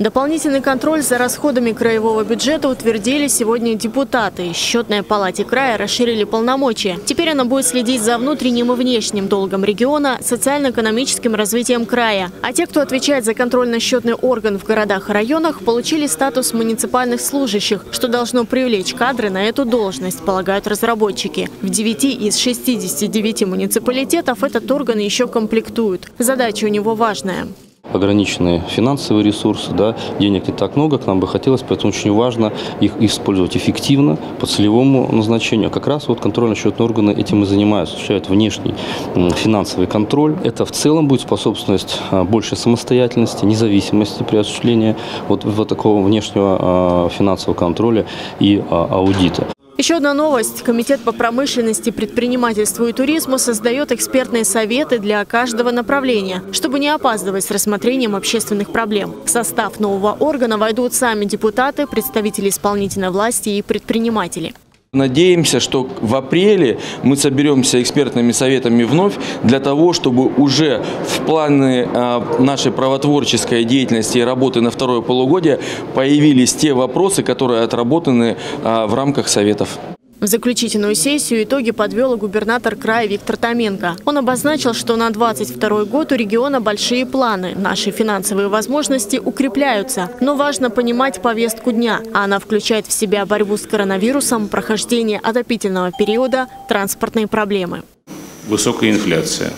Дополнительный контроль за расходами краевого бюджета утвердили сегодня депутаты. Счетная палате края расширили полномочия. Теперь она будет следить за внутренним и внешним долгом региона, социально-экономическим развитием края. А те, кто отвечает за контрольно-счетный орган в городах и районах, получили статус муниципальных служащих, что должно привлечь кадры на эту должность, полагают разработчики. В 9 из 69 муниципалитетов этот орган еще комплектуют. Задача у него важная ограниченные финансовые ресурсы, да, денег не так много, к нам бы хотелось, поэтому очень важно их использовать эффективно, по целевому назначению. Как раз вот контрольно-счетные органы этим и занимаются, осуществляют внешний финансовый контроль. Это в целом будет способствовать а, большей самостоятельности, независимости при осуществлении вот, вот такого внешнего а, финансового контроля и а, аудита. Еще одна новость. Комитет по промышленности, предпринимательству и туризму создает экспертные советы для каждого направления, чтобы не опаздывать с рассмотрением общественных проблем. В состав нового органа войдут сами депутаты, представители исполнительной власти и предприниматели. Надеемся, что в апреле мы соберемся экспертными советами вновь для того, чтобы уже в планы а, нашей правотворческой деятельности и работы на второе полугодие появились те вопросы, которые отработаны а, в рамках советов. В заключительную сессию итоги подвел губернатор края Виктор Томенко. Он обозначил, что на 2022 год у региона большие планы. Наши финансовые возможности укрепляются. Но важно понимать повестку дня. Она включает в себя борьбу с коронавирусом, прохождение отопительного периода, транспортные проблемы. Высокая инфляция.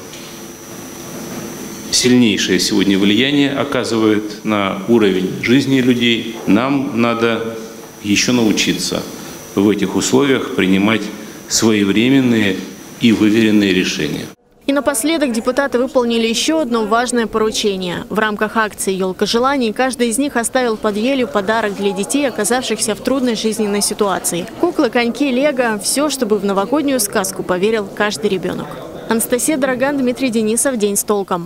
Сильнейшее сегодня влияние оказывает на уровень жизни людей. Нам надо еще научиться – в этих условиях принимать своевременные и выверенные решения. И напоследок депутаты выполнили еще одно важное поручение. В рамках акции «Елка желаний» каждый из них оставил под елью подарок для детей, оказавшихся в трудной жизненной ситуации. Куклы, коньки, лего – все, чтобы в новогоднюю сказку поверил каждый ребенок. Анастасия Драган, Дмитрий Денисов. День с толком.